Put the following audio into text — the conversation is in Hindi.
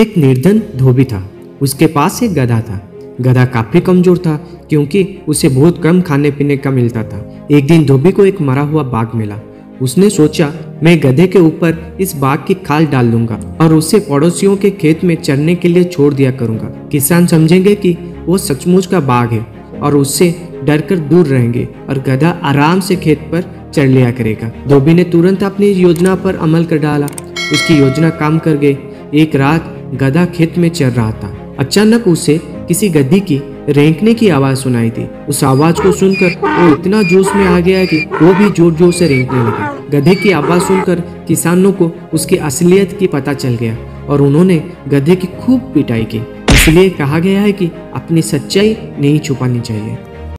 एक निर्धन धोबी था। उसके पास एक गधा था। गधा काफ़ी कमज़ोर था, क्योंकि उसे बहुत कम खाने पीने का मिलता था। एक दिन धोबी को एक मरा हुआ बाघ मिला। उसने सोचा, मैं गधे के ऊपर इस बाघ की खाल डाल दूँगा और उसे पड़ोसियों के खेत में चरने के लिए छोड़ दिया करूँगा। किसान समझेंगे कि वो सचमुच का बाघ है और उससे डरकर दूर रहेंगे और गधा आराम से खेत पर चढ़ लिया करेगा। धोबी ने तुरंत अपनी योजना पर अमल कर डाला। उसकी योजना काम कर गई। एक रात गधा खेत में चल रहा था। अचानक उसे किसी गद्दी की रेंकने की आवाज़ सुनाई दी। उस आवाज़ को सुनकर वो इतना जोश में आ गया कि वो भी ज़ोर ज़ोर से रेंकने लगा। गधे की आवाज़ सुनकर किसानों को उसकी असलियत की पता चल गया और उन्होंने गधे की खूब पिटाई की। इसलिए कहा गया है कि अपनी सच्चाई नहीं छुपानी चाहिए।